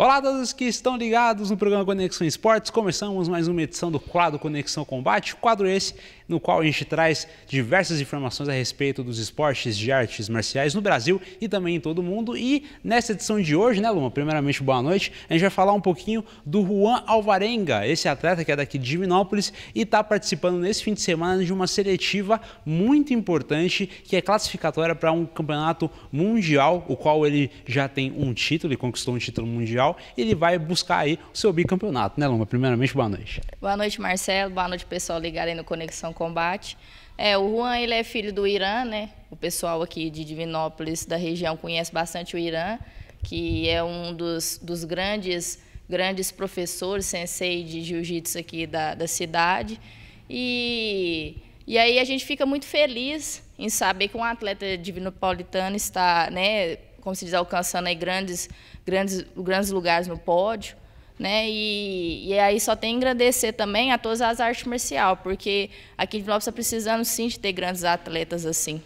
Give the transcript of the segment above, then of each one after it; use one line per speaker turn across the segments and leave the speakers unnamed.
Olá a todos que estão ligados no programa Conexão Esportes. Começamos mais uma edição do quadro Conexão Combate, quadro esse no qual a gente traz diversas informações a respeito dos esportes de artes marciais no Brasil e também em todo o mundo. E nessa edição de hoje, né, Luma? Primeiramente, boa noite. A gente vai falar um pouquinho do Juan Alvarenga, esse atleta que é daqui de Divinópolis e está participando nesse fim de semana de uma seletiva muito importante que é classificatória para um campeonato mundial, o qual ele já tem um título e conquistou um título mundial. E ele vai buscar aí o seu bicampeonato, né, Luma? Primeiramente, boa noite.
Boa noite, Marcelo. Boa noite, pessoal ligado aí no Conexão combate. É, o Juan ele é filho do Irã, né? O pessoal aqui de Divinópolis, da região, conhece bastante o Irã, que é um dos, dos grandes, grandes professores, sensei de jiu-jitsu aqui da, da cidade. E, e aí a gente fica muito feliz em saber que um atleta divinopolitano está, né, como se diz, alcançando aí grandes, grandes, grandes lugares no pódio né? E, e aí só tem agradecer também a todas as artes marciais, porque aqui de Nova está precisando sim de ter grandes atletas assim.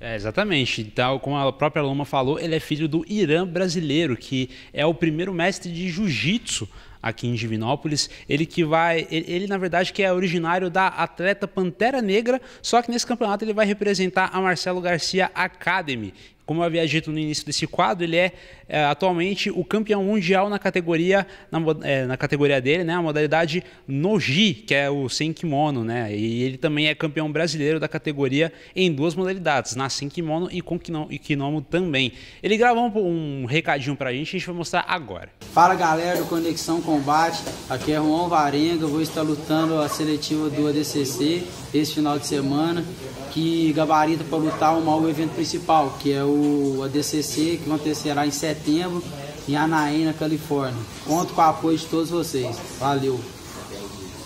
É, exatamente. Então, como a própria Loma falou, ele é filho do Irã brasileiro, que é o primeiro mestre de jiu-jitsu aqui em Divinópolis. Ele que vai, ele, ele, na verdade que é originário da atleta Pantera Negra, só que nesse campeonato ele vai representar a Marcelo Garcia Academy, como eu havia dito no início desse quadro, ele é, é atualmente o campeão mundial na categoria, na, é, na, categoria dele, né, a modalidade Noji, que é o sem kimono, né, e ele também é campeão brasileiro da categoria em duas modalidades, na sem kimono e com kimono também. Ele gravou um, um recadinho pra gente, a gente vai mostrar agora.
Fala galera do Conexão Combate, aqui é Juan Varenga, vou estar lutando a seletiva do ADCC esse final de semana que gabarita para lutar o evento principal, que é o ADCC, que acontecerá em setembro em Anaheim, na Califórnia. Conto com o apoio de todos vocês. Valeu!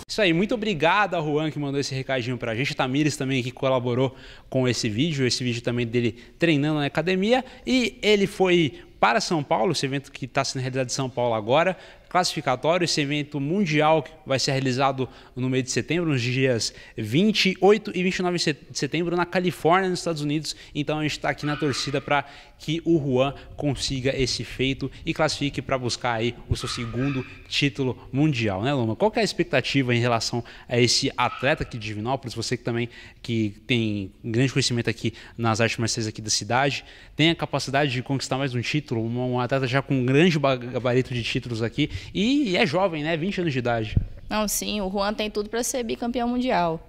Isso aí, muito obrigado a Juan que mandou esse recadinho pra gente. Tamires também que colaborou com esse vídeo, esse vídeo também dele treinando na academia. E ele foi para São Paulo, esse evento que está sendo realizado em São Paulo agora, classificatório, esse evento mundial que vai ser realizado no mês de setembro, nos dias 28 e 29 de setembro, na Califórnia, nos Estados Unidos. Então a gente está aqui na torcida para que o Juan consiga esse feito e classifique para buscar aí o seu segundo título mundial, né, Loma? Qual é a expectativa em relação a esse atleta aqui de Divinópolis? Você que também que tem grande conhecimento aqui nas artes marciais aqui da cidade, tem a capacidade de conquistar mais um título, um atleta já com um grande gabarito de títulos aqui e é jovem, né? 20 anos de idade.
Não, sim, o Juan tem tudo para ser bicampeão mundial.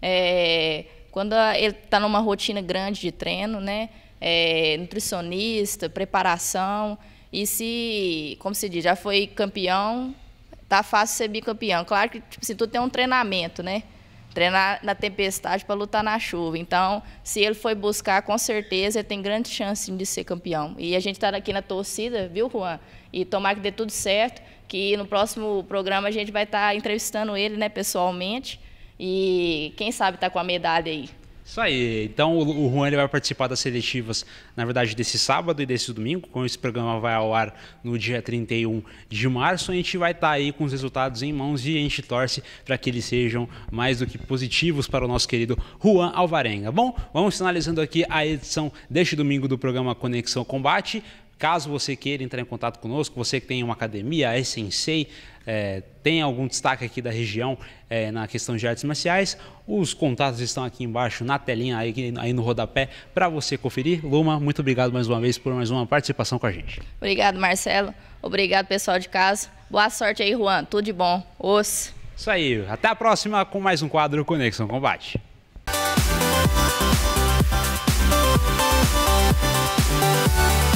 É, quando ele está numa rotina grande de treino, né? É, nutricionista, preparação, e se, como se diz, já foi campeão, tá fácil ser bicampeão. Claro que tipo, assim, tudo tem um treinamento, né? Treinar na tempestade para lutar na chuva. Então, se ele foi buscar, com certeza ele tem grande chance de ser campeão. E a gente está aqui na torcida, viu, Juan? E tomar que dê tudo certo que no próximo programa a gente vai estar tá entrevistando ele, né, pessoalmente, e quem sabe tá com a medalha aí.
Isso aí. Então o Juan ele vai participar das seletivas, na verdade, desse sábado e desse domingo. Como esse programa vai ao ar no dia 31 de março, a gente vai estar tá aí com os resultados em mãos e a gente torce para que eles sejam mais do que positivos para o nosso querido Juan Alvarenga. Bom, vamos finalizando aqui a edição deste domingo do programa Conexão Combate. Caso você queira entrar em contato conosco, você que tem uma academia, a Sensei, é, tem algum destaque aqui da região é, na questão de artes marciais, os contatos estão aqui embaixo na telinha, aí, aí no rodapé, para você conferir. Luma, muito obrigado mais uma vez por mais uma participação com a gente.
Obrigado, Marcelo. Obrigado, pessoal de casa. Boa sorte aí, Juan. Tudo de bom. Os.
Isso aí. Até a próxima com mais um quadro Conexão Combate. Música